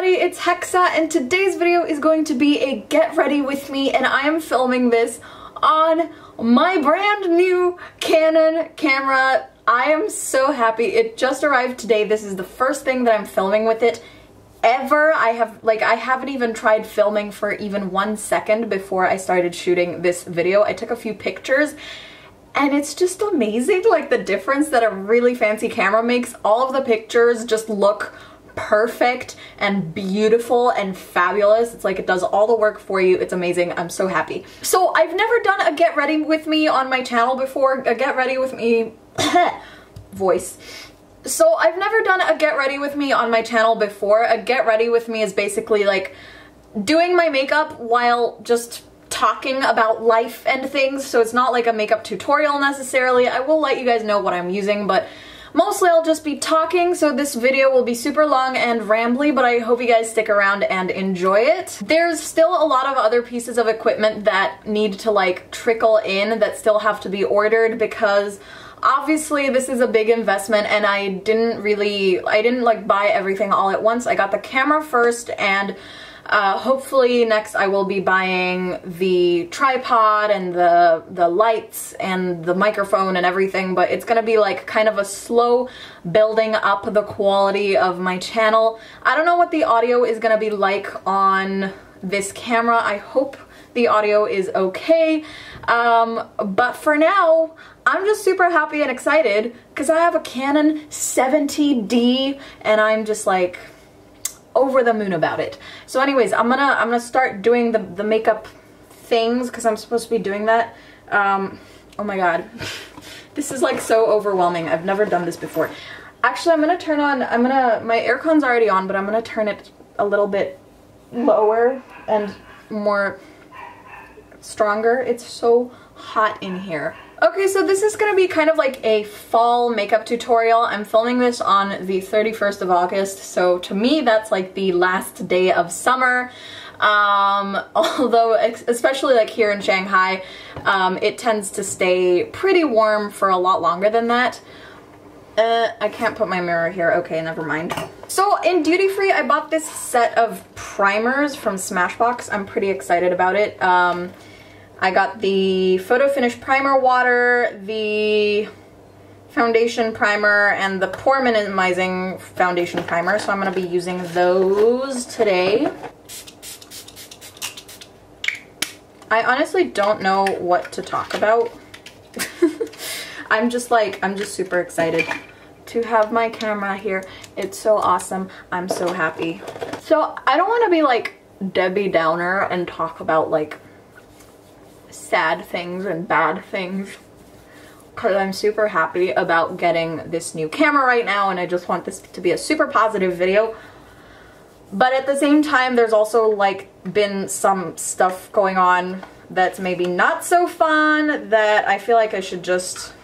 everybody, it's Hexa and today's video is going to be a get ready with me and I am filming this on my brand new Canon camera. I am so happy. It just arrived today. This is the first thing that I'm filming with it ever. I have, like, I haven't even tried filming for even one second before I started shooting this video. I took a few pictures and it's just amazing like the difference that a really fancy camera makes. All of the pictures just look perfect and beautiful and fabulous. It's like it does all the work for you. It's amazing. I'm so happy. So I've never done a get ready with me on my channel before. A get ready with me voice. So I've never done a get ready with me on my channel before. A get ready with me is basically like doing my makeup while just talking about life and things. So it's not like a makeup tutorial necessarily. I will let you guys know what I'm using, but Mostly I'll just be talking, so this video will be super long and rambly, but I hope you guys stick around and enjoy it. There's still a lot of other pieces of equipment that need to like trickle in that still have to be ordered because obviously this is a big investment and I didn't really, I didn't like buy everything all at once. I got the camera first and uh, hopefully next I will be buying the tripod and the, the lights and the microphone and everything, but it's gonna be like kind of a slow building up the quality of my channel. I don't know what the audio is gonna be like on this camera. I hope the audio is okay. Um, but for now, I'm just super happy and excited because I have a Canon 70D and I'm just like, over the moon about it. So anyways, I'm gonna I'm gonna start doing the, the makeup things because I'm supposed to be doing that. Um, oh my god. this is like so overwhelming. I've never done this before. Actually, I'm gonna turn on, I'm gonna, my aircon's already on, but I'm gonna turn it a little bit lower and more stronger. It's so hot in here. Okay, so this is gonna be kind of like a fall makeup tutorial. I'm filming this on the 31st of August, so to me that's like the last day of summer. Um, although, especially like here in Shanghai, um, it tends to stay pretty warm for a lot longer than that. Uh, I can't put my mirror here. Okay, never mind. So in duty free, I bought this set of primers from Smashbox. I'm pretty excited about it. Um, I got the Photo Finish Primer Water, the foundation primer, and the Pore Minimizing Foundation Primer. So I'm going to be using those today. I honestly don't know what to talk about. I'm just like, I'm just super excited to have my camera here. It's so awesome. I'm so happy. So I don't want to be like Debbie Downer and talk about like sad things and bad things because I'm super happy about getting this new camera right now and I just want this to be a super positive video. But at the same time, there's also like been some stuff going on that's maybe not so fun that I feel like I should just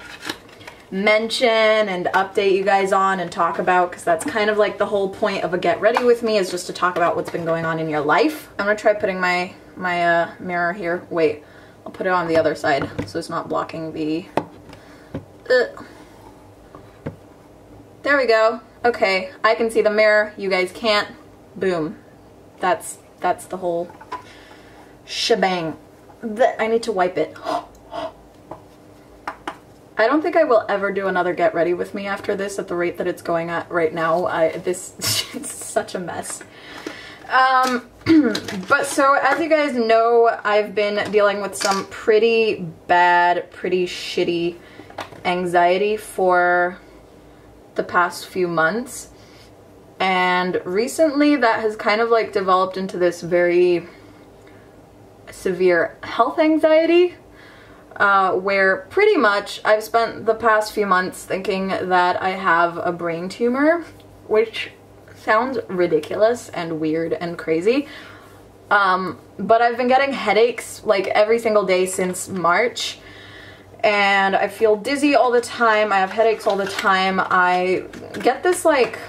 mention and update you guys on and talk about because that's kind of like the whole point of a get ready with me is just to talk about what's been going on in your life. I'm gonna try putting my my uh, mirror here. Wait, I'll put it on the other side so it's not blocking the... Uh. There we go. Okay, I can see the mirror, you guys can't. Boom. That's that's the whole shebang. I need to wipe it. I don't think I will ever do another get ready with me after this at the rate that it's going at right now. I, this it's such a mess. Um, but so as you guys know, I've been dealing with some pretty bad, pretty shitty anxiety for the past few months. And recently that has kind of like developed into this very severe health anxiety uh, where pretty much I've spent the past few months thinking that I have a brain tumor, which sounds ridiculous and weird and crazy. Um, but I've been getting headaches like every single day since March and I feel dizzy all the time. I have headaches all the time. I get this like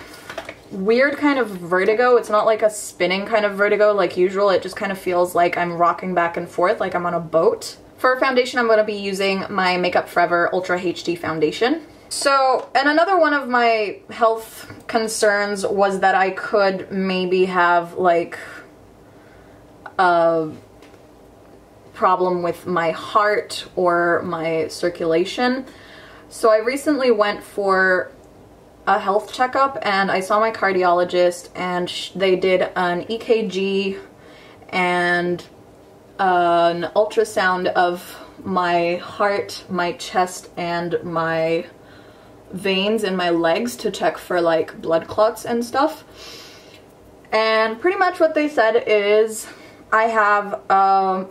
weird kind of vertigo. It's not like a spinning kind of vertigo like usual. It just kind of feels like I'm rocking back and forth like I'm on a boat. For foundation, I'm going to be using my Make Up For Ever Ultra HD foundation. So, and another one of my health concerns was that I could maybe have like a problem with my heart or my circulation. So I recently went for a health checkup and I saw my cardiologist and they did an EKG and an ultrasound of my heart, my chest, and my veins in my legs to check for like blood clots and stuff. And pretty much what they said is I have a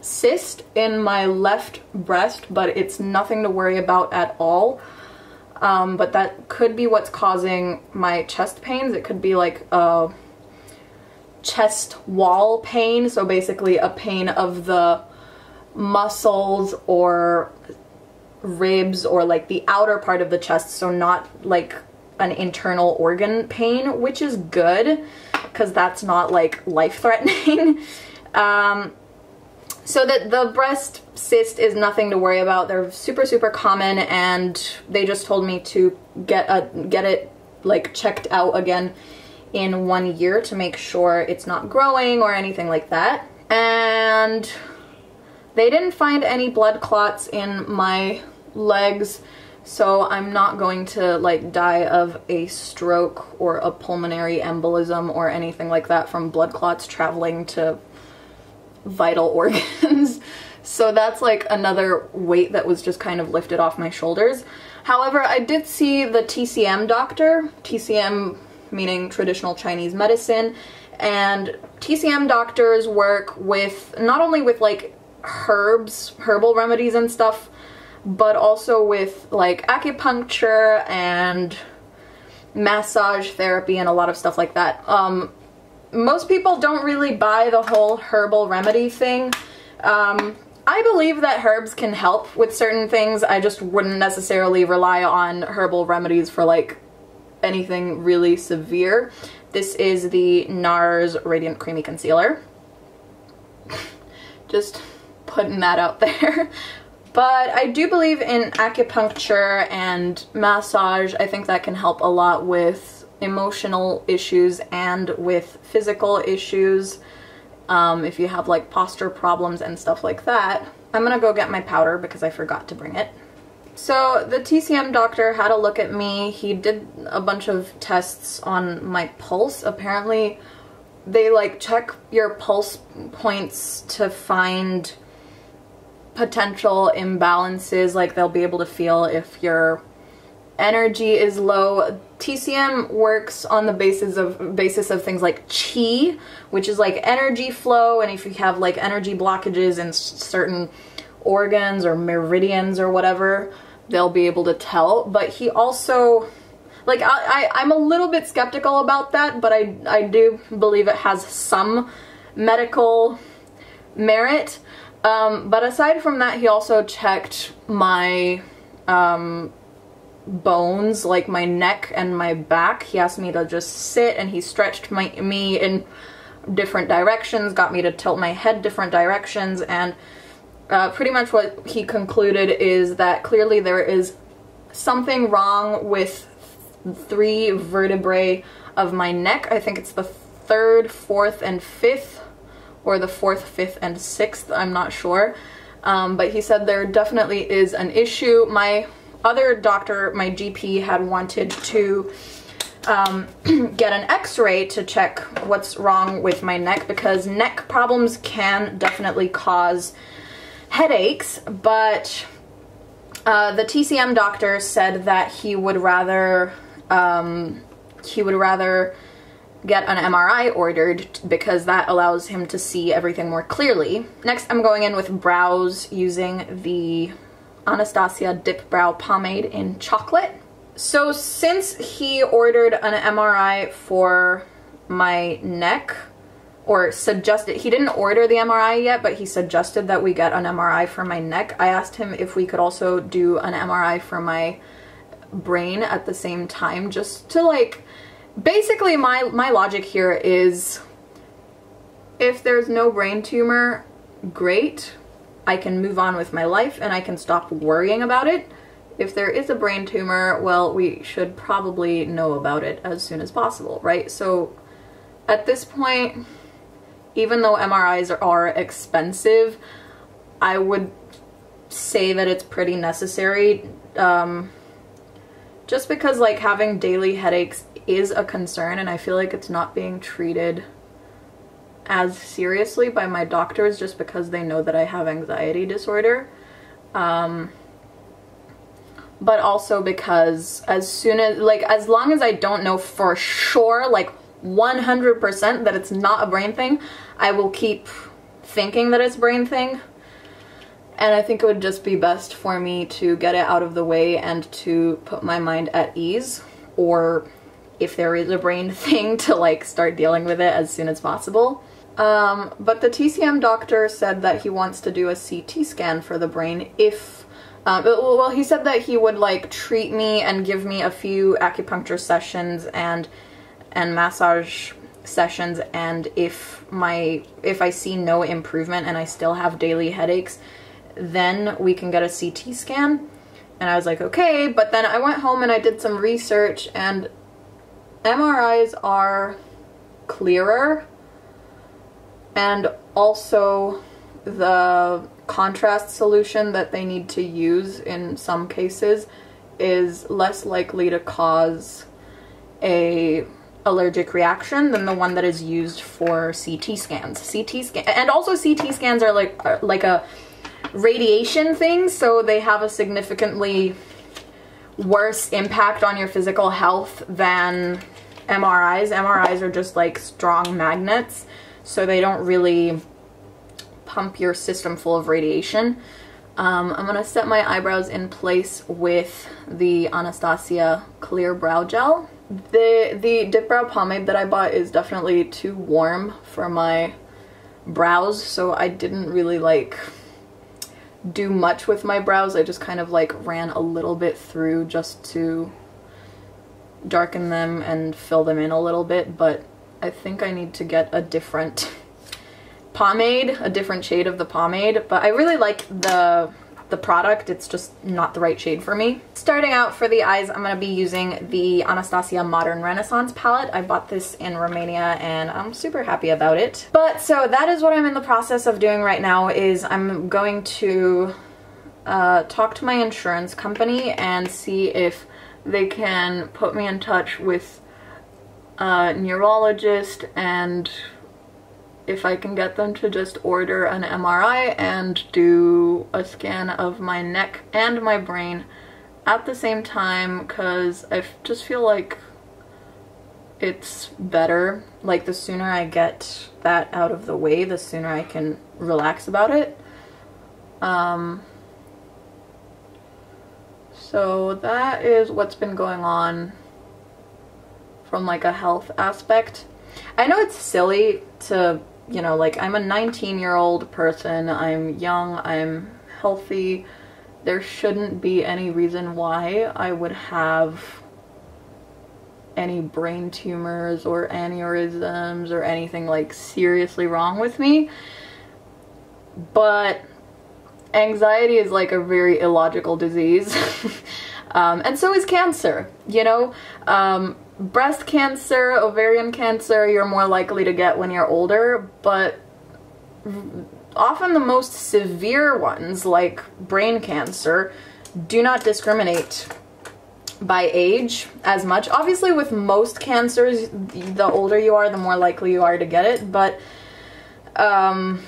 cyst in my left breast, but it's nothing to worry about at all. Um, but that could be what's causing my chest pains. It could be like a chest wall pain, so basically a pain of the muscles or ribs or like the outer part of the chest, so not like an internal organ pain, which is good because that's not like life-threatening. um, so that the breast cyst is nothing to worry about. They're super, super common and they just told me to get a get it like checked out again in one year to make sure it's not growing or anything like that. And they didn't find any blood clots in my legs, so I'm not going to like die of a stroke or a pulmonary embolism or anything like that from blood clots traveling to vital organs. so that's like another weight that was just kind of lifted off my shoulders. However, I did see the TCM doctor, TCM meaning traditional Chinese medicine, and TCM doctors work with not only with like herbs, herbal remedies and stuff, but also with like acupuncture and massage therapy and a lot of stuff like that. Um, most people don't really buy the whole herbal remedy thing. Um, I believe that herbs can help with certain things. I just wouldn't necessarily rely on herbal remedies for like anything really severe. This is the NARS Radiant Creamy Concealer. just putting that out there. But I do believe in acupuncture and massage. I think that can help a lot with emotional issues and with physical issues. Um, if you have like posture problems and stuff like that. I'm gonna go get my powder because I forgot to bring it. So the TCM doctor had a look at me. He did a bunch of tests on my pulse. Apparently they like check your pulse points to find potential imbalances like they'll be able to feel if your energy is low. TCM works on the basis of basis of things like chi which is like energy flow and if you have like energy blockages in certain organs or meridians or whatever they'll be able to tell. But he also like I, I I'm a little bit skeptical about that but I I do believe it has some medical merit um, but aside from that, he also checked my um, bones, like my neck and my back. He asked me to just sit and he stretched my, me in different directions, got me to tilt my head different directions, and uh, pretty much what he concluded is that clearly there is something wrong with three vertebrae of my neck. I think it's the third, fourth, and fifth or the fourth, fifth, and sixth, I'm not sure. Um, but he said there definitely is an issue. My other doctor, my GP, had wanted to um, get an x-ray to check what's wrong with my neck because neck problems can definitely cause headaches, but uh, the TCM doctor said that he would rather um, he would rather get an MRI ordered because that allows him to see everything more clearly. Next, I'm going in with brows using the Anastasia Dip Brow Pomade in chocolate. So since he ordered an MRI for my neck, or suggested, he didn't order the MRI yet, but he suggested that we get an MRI for my neck. I asked him if we could also do an MRI for my brain at the same time, just to like basically my, my logic here is if there's no brain tumor, great. I can move on with my life and I can stop worrying about it. if there is a brain tumor, well, we should probably know about it as soon as possible, right? So at this point, even though MRIs are, expensive, I would say that it's pretty necessary. Um, just because like having daily headaches is a concern and I feel like it's not being treated as seriously by my doctors just because they know that I have anxiety disorder. Um, but also because as soon as, like, as long as I don't know for sure, like 100% that it's not a brain thing, I will keep thinking that it's brain thing. And I think it would just be best for me to get it out of the way and to put my mind at ease or if there is a brain thing to like start dealing with it as soon as possible. Um, but the TCM doctor said that he wants to do a CT scan for the brain if, uh, well, he said that he would like treat me and give me a few acupuncture sessions and and massage sessions and if my if I see no improvement and I still have daily headaches, then we can get a CT scan. And I was like, okay, but then I went home and I did some research and MRIs are clearer and also the contrast solution that they need to use in some cases is less likely to cause a allergic reaction than the one that is used for CT scans. CT scan and also CT scans are like are like a radiation thing, so they have a significantly worse impact on your physical health than MRIs. MRIs are just like strong magnets, so they don't really pump your system full of radiation. Um, I'm gonna set my eyebrows in place with the Anastasia Clear Brow Gel. The, the Dip Brow Pomade that I bought is definitely too warm for my brows, so I didn't really like do much with my brows. I just kind of like ran a little bit through just to darken them and fill them in a little bit, but I think I need to get a different pomade, a different shade of the pomade, but I really like the the product, it's just not the right shade for me. Starting out for the eyes, I'm going to be using the Anastasia Modern Renaissance palette. I bought this in Romania and I'm super happy about it. But so that is what I'm in the process of doing right now is I'm going to uh, talk to my insurance company and see if they can put me in touch with a neurologist and if I can get them to just order an MRI and do a scan of my neck and my brain at the same time because I just feel like it's better. Like the sooner I get that out of the way, the sooner I can relax about it. Um, so that is what's been going on from like a health aspect. I know it's silly to, you know, like I'm a 19 year old person, I'm young, I'm healthy. There shouldn't be any reason why I would have any brain tumors or aneurysms or anything like seriously wrong with me. But anxiety is like a very illogical disease. um, and so is cancer, you know? Um, breast cancer, ovarian cancer, you're more likely to get when you're older, but often the most severe ones, like brain cancer, do not discriminate by age as much. Obviously with most cancers, the older you are, the more likely you are to get it, but um,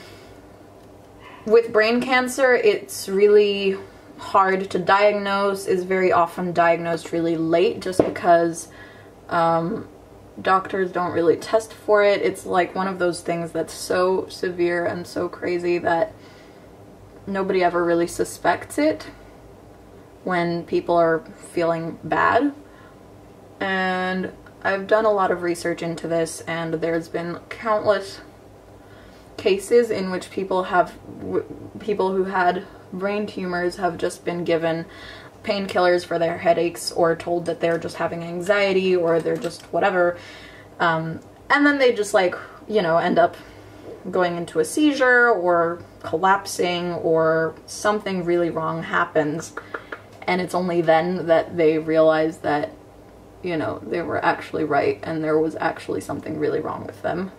with brain cancer, it's really hard to diagnose, is very often diagnosed really late just because um, doctors don't really test for it. It's like one of those things that's so severe and so crazy that nobody ever really suspects it when people are feeling bad. And I've done a lot of research into this and there's been countless cases in which people have people who had brain tumors have just been given painkillers for their headaches or told that they're just having anxiety or they're just whatever. Um, and then they just like you know end up going into a seizure or collapsing or something really wrong happens. And it's only then that they realize that you know they were actually right and there was actually something really wrong with them.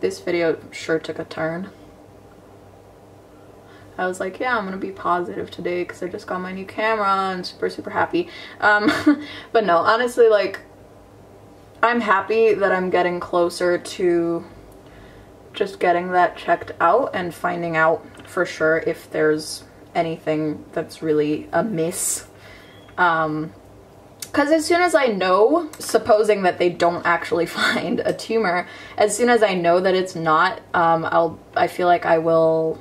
This video sure took a turn I was like, yeah, I'm gonna be positive today because I just got my new camera and super, super happy. Um, but no, honestly, like, I'm happy that I'm getting closer to just getting that checked out and finding out for sure if there's anything that's really amiss. Um, because as soon as I know, supposing that they don't actually find a tumor, as soon as I know that it's not, um, I'll, I feel like I will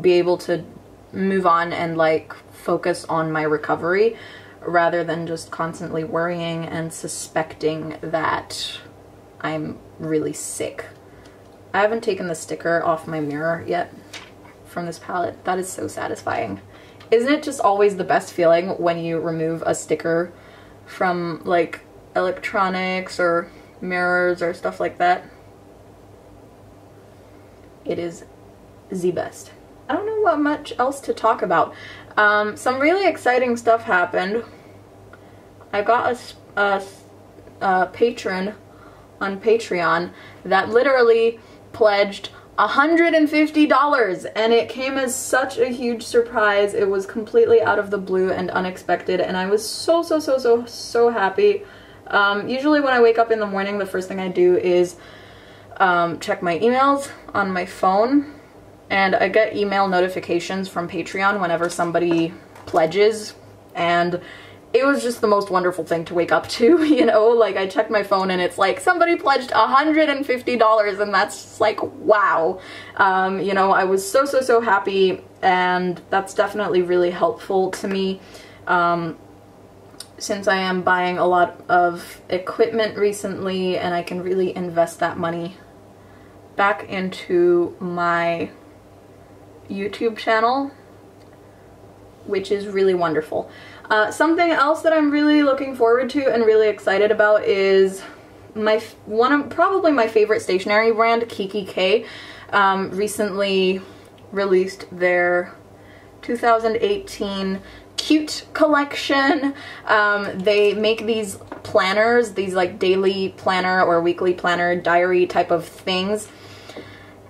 be able to move on and like focus on my recovery rather than just constantly worrying and suspecting that I'm really sick. I haven't taken the sticker off my mirror yet from this palette. That is so satisfying. Isn't it just always the best feeling when you remove a sticker from like electronics or mirrors or stuff like that? It is the best. I don't know what much else to talk about. Um, some really exciting stuff happened. I got a, a, a patron on Patreon that literally pledged $150 and it came as such a huge surprise. It was completely out of the blue and unexpected and I was so, so, so, so, so happy. Um, usually when I wake up in the morning, the first thing I do is um, check my emails on my phone and I get email notifications from Patreon whenever somebody pledges and it was just the most wonderful thing to wake up to, you know, like I checked my phone and it's like somebody pledged $150 and that's like wow. Um, you know, I was so so so happy and that's definitely really helpful to me. Um, since I am buying a lot of equipment recently and I can really invest that money back into my YouTube channel, which is really wonderful. Uh, something else that I'm really looking forward to and really excited about is my one of probably my favorite stationery brand, kikki.K, um, recently released their 2018 cute collection. Um, they make these planners, these like daily planner or weekly planner diary type of things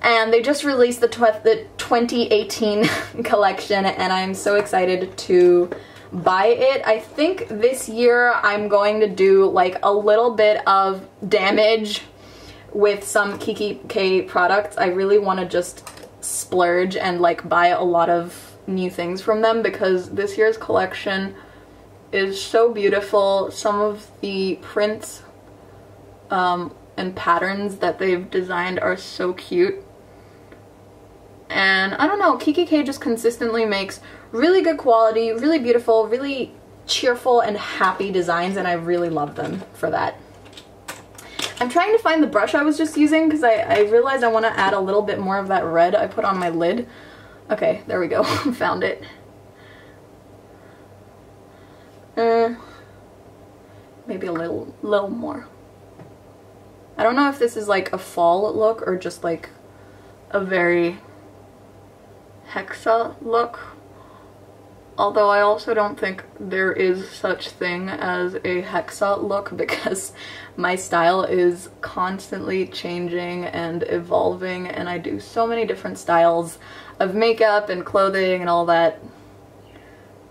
and they just released the, the 2018 collection and I'm so excited to buy it. I think this year I'm going to do like a little bit of damage with some kikki.K products. I really want to just splurge and like buy a lot of new things from them because this year's collection is so beautiful. Some of the prints um, and patterns that they've designed are so cute and I don't know, kikki.K just consistently makes really good quality, really beautiful, really cheerful and happy designs and I really love them for that. I'm trying to find the brush I was just using because I, I realized I want to add a little bit more of that red I put on my lid. Okay, there we go. Found it. Uh, maybe a little, little more. I don't know if this is like a fall look or just like a very hexa look. Although I also don't think there is such thing as a hexa look because my style is constantly changing and evolving and I do so many different styles of makeup and clothing and all that.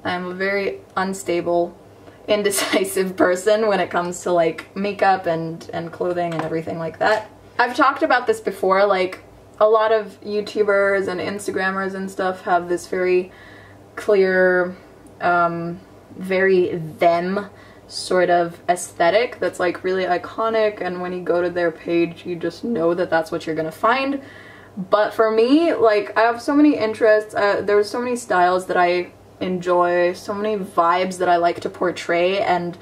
I'm a very unstable, indecisive person when it comes to like makeup and, and clothing and everything like that. I've talked about this before, like a lot of YouTubers and Instagrammers and stuff have this very clear, um, very them sort of aesthetic that's like really iconic and when you go to their page you just know that that's what you're gonna find. But for me, like I have so many interests, uh, there's so many styles that I enjoy, so many vibes that I like to portray and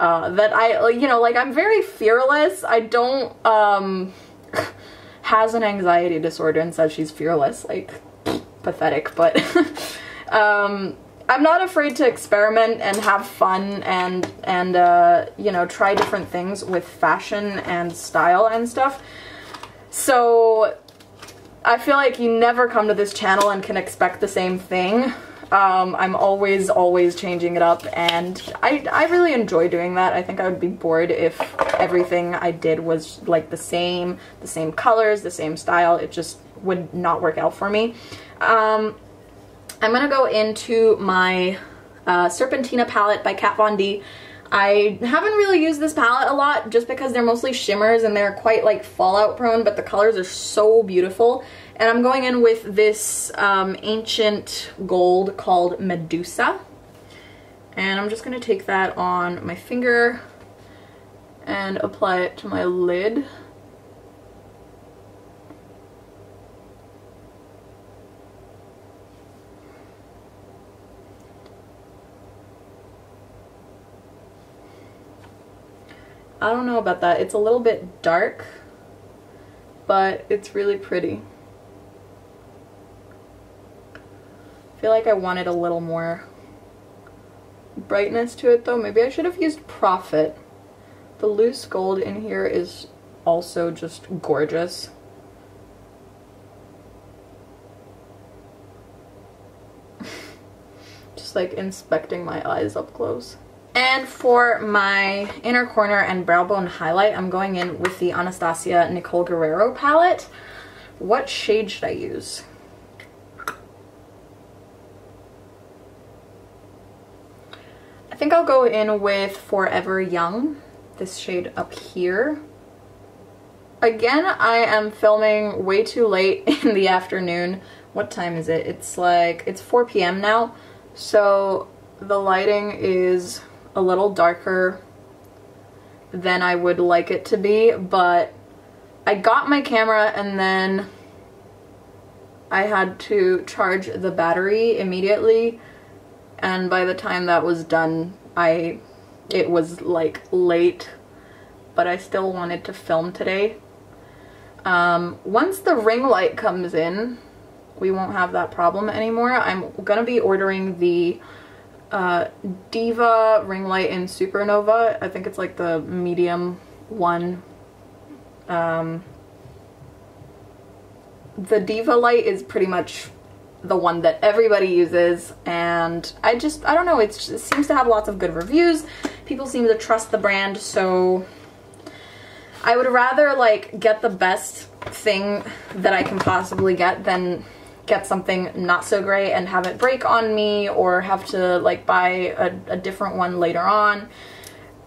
uh, that I, you know, like I'm very fearless. I don't, um, has an anxiety disorder and says she's fearless. Like, pathetic, but um, I'm not afraid to experiment and have fun and, and uh, you know, try different things with fashion and style and stuff. So I feel like you never come to this channel and can expect the same thing. Um, I'm always, always changing it up and I, I really enjoy doing that. I think I would be bored if everything I did was like the same, the same colors, the same style. It just would not work out for me. Um, I'm gonna go into my uh, Serpentina palette by Kat Von D. I haven't really used this palette a lot just because they're mostly shimmers and they're quite like fallout prone, but the colors are so beautiful. And I'm going in with this um, ancient gold called Medusa. And I'm just going to take that on my finger and apply it to my lid. I don't know about that. It's a little bit dark, but it's really pretty. Feel like I wanted a little more brightness to it though. Maybe I should have used Profit. The loose gold in here is also just gorgeous. just like inspecting my eyes up close. And for my inner corner and brow bone highlight, I'm going in with the Anastasia Nicole Guerriero palette. What shade should I use? Think I'll go in with Forever Young, this shade up here. Again, I am filming way too late in the afternoon. What time is it? It's like, it's 4 p.m. now, so the lighting is a little darker than I would like it to be, but I got my camera and then I had to charge the battery immediately and by the time that was done I it was like late but I still wanted to film today. Um, once the ring light comes in we won't have that problem anymore. I'm gonna be ordering the uh, Diva ring light in Supernova. I think it's like the medium one. Um, the Diva light is pretty much the one that everybody uses and I just, I don't know, it seems to have lots of good reviews. People seem to trust the brand so I would rather like get the best thing that I can possibly get than get something not so great and have it break on me or have to like buy a, a different one later on.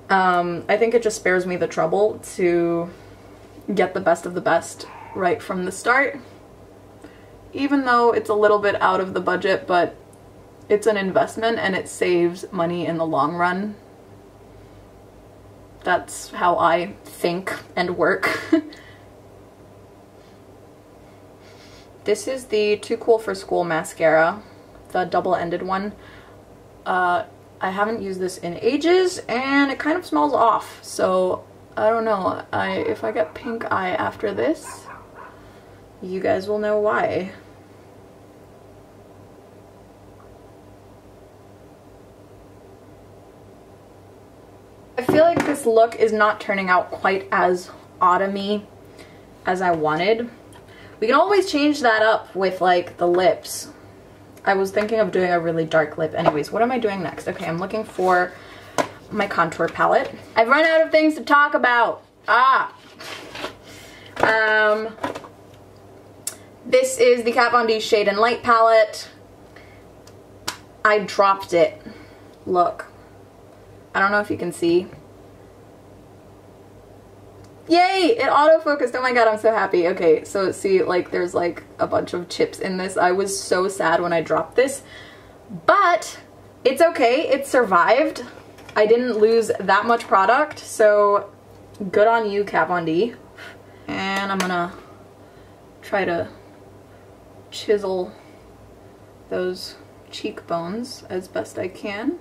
Um, I think it just spares me the trouble to get the best of the best right from the start. Even though it's a little bit out of the budget, but it's an investment and it saves money in the long run. That's how I think and work. This is the Too Cool for School mascara, the double-ended one. Uh, I haven't used this in ages, and it kind of smells off, so I don't know. I If I get pink eye after this, you guys will know why. I feel like this look is not turning out quite as autumny as I wanted. We can always change that up with like the lips. I was thinking of doing a really dark lip. Anyways, what am I doing next? Okay, I'm looking for my contour palette. I've run out of things to talk about. Ah. Um, this is the Kat Von D Shade and Light palette. I dropped it. Look. I don't know if you can see. Yay! It autofocused. Oh my god, I'm so happy. Okay, so see, like, there's like a bunch of chips in this. I was so sad when I dropped this. But it's okay. It survived. I didn't lose that much product, so good on you, Kat Von D. And I'm gonna try to chisel those cheekbones as best I can.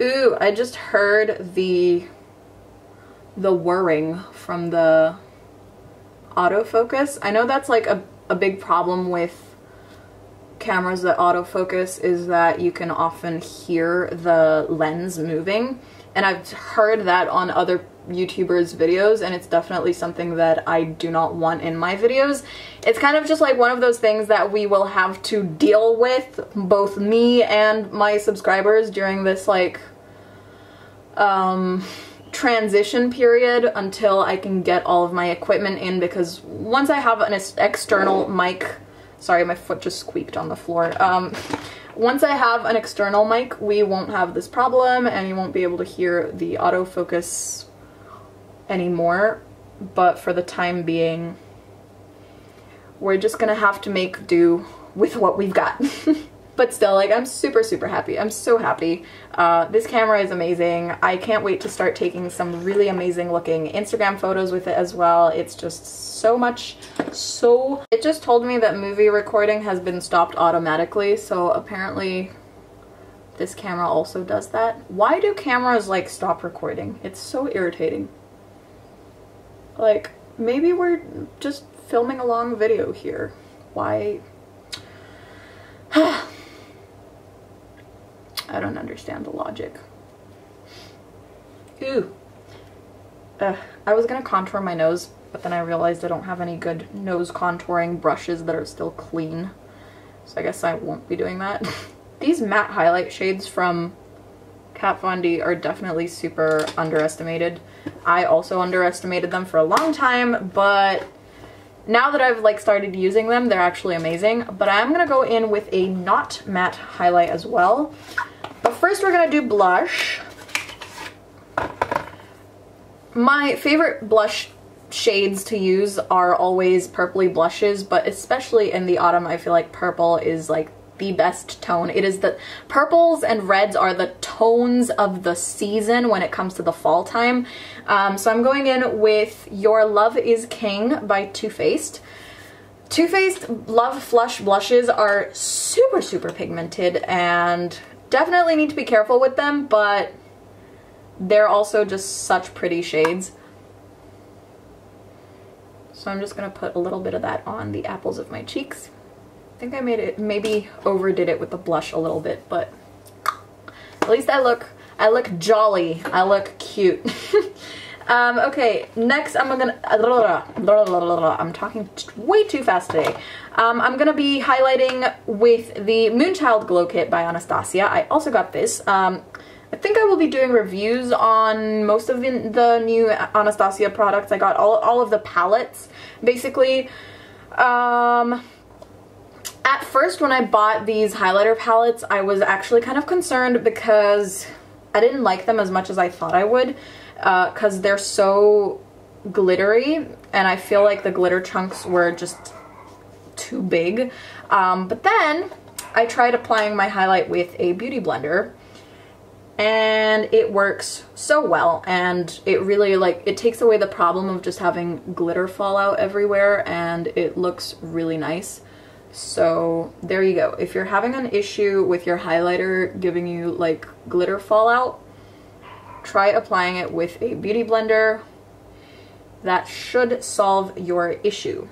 Ooh, I just heard the the whirring from the autofocus. I know that's like a, a big problem with cameras that autofocus is that you can often hear the lens moving. And I've heard that on other YouTubers videos and it's definitely something that I do not want in my videos. It's kind of just like one of those things that we will have to deal with, both me and my subscribers during this like um, transition period until I can get all of my equipment in because once I have an external mic, sorry my foot just squeaked on the floor, um, once I have an external mic we won't have this problem and you won't be able to hear the autofocus anymore but for the time being we're just gonna have to make do with what we've got. but still, like, I'm super, super happy. I'm so happy. Uh, this camera is amazing. I can't wait to start taking some really amazing looking Instagram photos with it as well. It's just so much, so... It just told me that movie recording has been stopped automatically, so apparently this camera also does that. Why do cameras, like, stop recording? It's so irritating. Like, maybe we're just filming a long video here. Why? I don't understand the logic. Ooh. I was gonna contour my nose, but then I realized I don't have any good nose contouring brushes that are still clean. So I guess I won't be doing that. These matte highlight shades from Kat Von D are definitely super underestimated. I also underestimated them for a long time, but now that I've like started using them, they're actually amazing. But I'm gonna go in with a not matte highlight as well. But first we're gonna do blush. My favorite blush shades to use are always purpley blushes, but especially in the autumn, I feel like purple is like the best tone. It is the purples and reds are the tones of the season when it comes to the fall time. Um, so I'm going in with Your Love is King by Too Faced. Too Faced Love Flush blushes are super, super pigmented and definitely need to be careful with them, but they're also just such pretty shades. So I'm just going to put a little bit of that on the apples of my cheeks. I think I made it, maybe overdid it with the blush a little bit, but at least I look, I look jolly. I look cute. um, okay, next I'm gonna, I'm talking way too fast today. Um, I'm gonna be highlighting with the Moonchild Glow Kit by Anastasia. I also got this. Um, I think I will be doing reviews on most of the, the new Anastasia products. I got all, all of the palettes, basically. Um, at first when I bought these highlighter palettes, I was actually kind of concerned because I didn't like them as much as I thought I would because uh, they're so glittery and I feel like the glitter chunks were just too big. Um, but then I tried applying my highlight with a beauty blender and it works so well and it really like it takes away the problem of just having glitter fall out everywhere and it looks really nice. So there you go. If you're having an issue with your highlighter giving you like glitter fallout, try applying it with a beauty blender. That should solve your issue.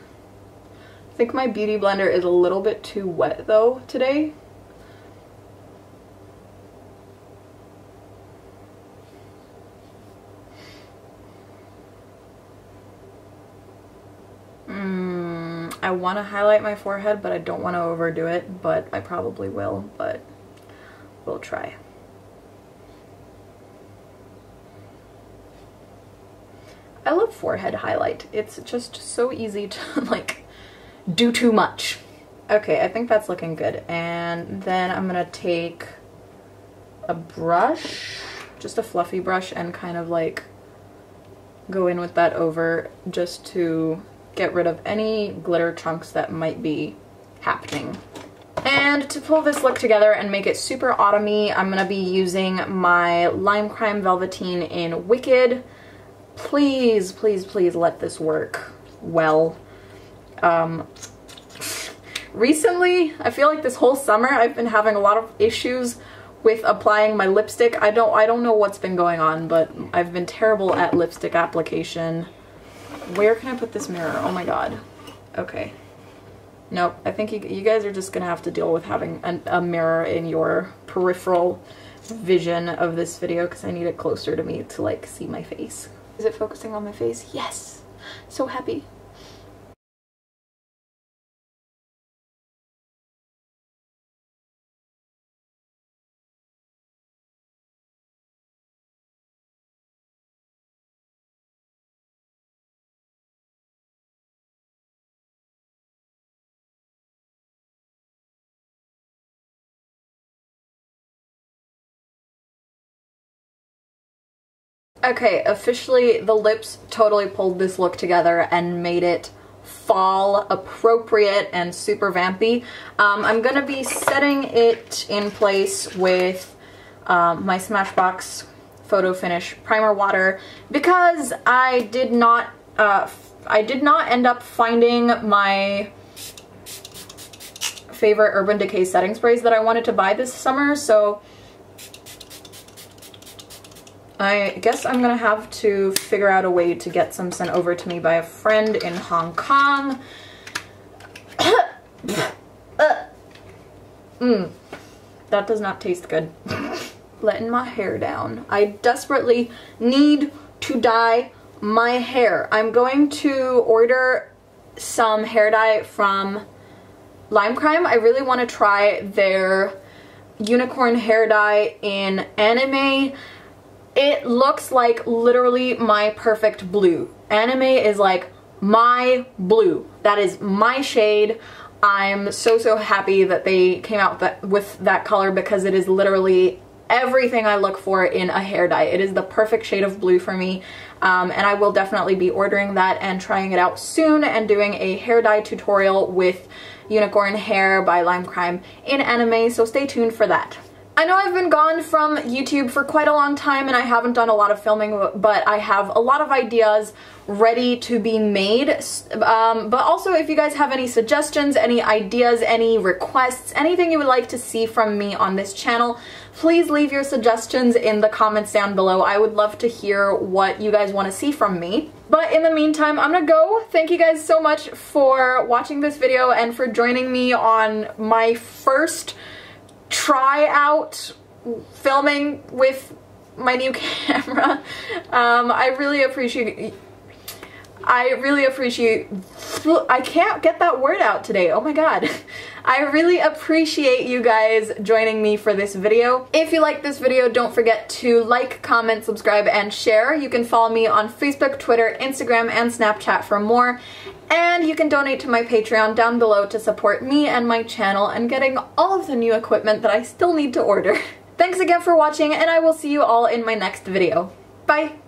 I think my beauty blender is a little bit too wet though today. Hmm. I want to highlight my forehead, but I don't want to overdo it, but I probably will, but we'll try. I love forehead highlight. It's just so easy to like do too much. Okay, I think that's looking good. And then I'm gonna take a brush, just a fluffy brush, and kind of like go in with that over just to get rid of any glitter chunks that might be happening. And to pull this look together and make it super autumny, I'm going to be using my Lime Crime Velvetine in Wicked. Please, please, please let this work well. Um, recently, I feel like this whole summer I've been having a lot of issues with applying my lipstick. I don't I don't know what's been going on, but I've been terrible at lipstick application. Where can I put this mirror? Oh my god. Okay. Nope, I think you, you guys are just gonna have to deal with having an, a mirror in your peripheral vision of this video because I need it closer to me to like see my face. Is it focusing on my face? Yes! So happy. Okay, officially the lips totally pulled this look together and made it fall appropriate and super vampy. Um, I'm gonna be setting it in place with um, my Smashbox Photo Finish Primer Water because I did not, uh, I did not end up finding my favorite Urban Decay setting sprays that I wanted to buy this summer, so I guess I'm gonna have to figure out a way to get some sent over to me by a friend in Hong Kong. Mmm, that does not taste good. Letting my hair down. I desperately need to dye my hair. I'm going to order some hair dye from Lime Crime. I really want to try their unicorn hair dye in anime it looks like literally my perfect blue. Anime is like my blue. That is my shade. I'm so, so happy that they came out that, with that color because it is literally everything I look for in a hair dye. It is the perfect shade of blue for me um, and I will definitely be ordering that and trying it out soon and doing a hair dye tutorial with unicorn hair by Lime Crime in anime so stay tuned for that. I know I've been gone from YouTube for quite a long time and I haven't done a lot of filming, but I have a lot of ideas ready to be made. Um, but also if you guys have any suggestions, any ideas, any requests, anything you would like to see from me on this channel, please leave your suggestions in the comments down below. I would love to hear what you guys want to see from me. But in the meantime, I'm gonna go. Thank you guys so much for watching this video and for joining me on my first try out filming with my new camera. Um, I really appreciate I really appreciate I can't get that word out today. Oh my god. I really appreciate you guys joining me for this video. If you like this video, don't forget to like, comment, subscribe, and share. You can follow me on Facebook, Twitter, Instagram, and Snapchat for more. And you can donate to my Patreon down below to support me and my channel and getting all of the new equipment that I still need to order. Thanks again for watching and I will see you all in my next video. Bye!